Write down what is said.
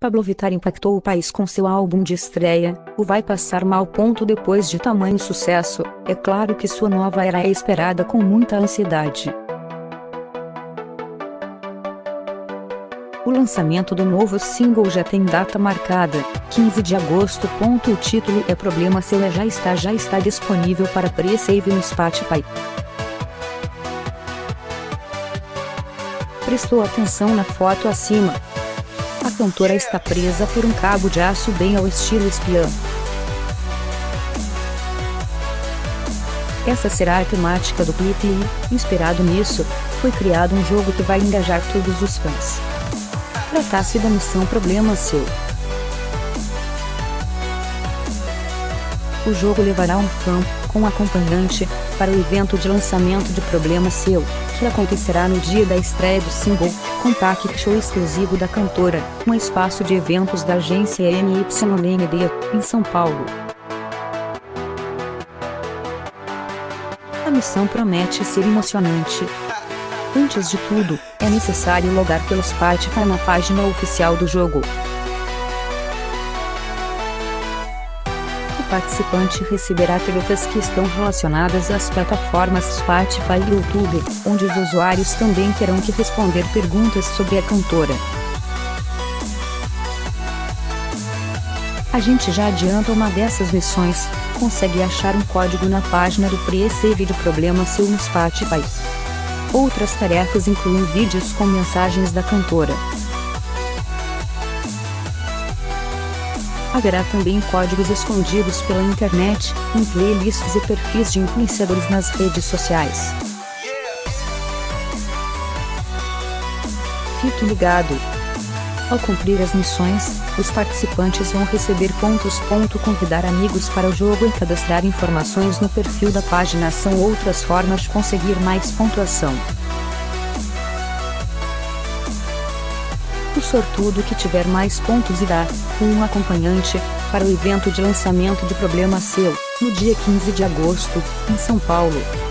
Pablo Vittar impactou o país com seu álbum de estreia, o Vai Passar Mal. Ponto depois de tamanho sucesso, é claro que sua nova era é esperada com muita ansiedade. O lançamento do novo single já tem data marcada, 15 de agosto. O título é Problema Seu é já está já está disponível para pre-save no Spotify. Prestou atenção na foto acima. A cantora está presa por um cabo de aço bem ao estilo espiã. Essa será a temática do clipe e, inspirado nisso, foi criado um jogo que vai engajar todos os fãs. Trata-se da missão Problema Seu. O jogo levará um fã, com acompanhante, para o evento de lançamento de Problema Seu, que acontecerá no dia da estreia do single, Compact Show exclusivo da cantora, no espaço de eventos da agência MYND, em São Paulo. A missão promete ser emocionante. Antes de tudo, é necessário logar pelo Spotify na página oficial do jogo. Participante receberá tarefas que estão relacionadas às plataformas Spotify e YouTube, onde os usuários também terão que responder perguntas sobre a cantora. A gente já adianta uma dessas missões, consegue achar um código na página do pre-save de Problema Seu no Spotify. Outras tarefas incluem vídeos com mensagens da cantora. Haverá também códigos escondidos pela internet, em playlists e perfis de influenciadores nas redes sociais. Fique ligado! Ao cumprir as missões, os participantes vão receber pontos. Convidar amigos para o jogo e cadastrar informações no perfil da página são outras formas de conseguir mais pontuação. O sortudo que tiver mais pontos irá, com um acompanhante, para o evento de lançamento de Problema Seu, no dia 15 de agosto, em São Paulo.